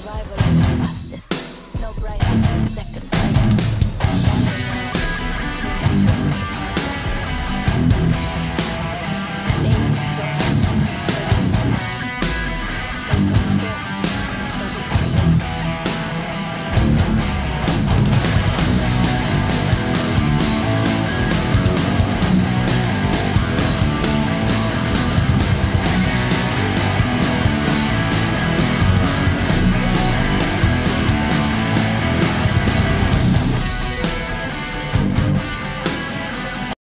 survival of the fastest. No brightest or second.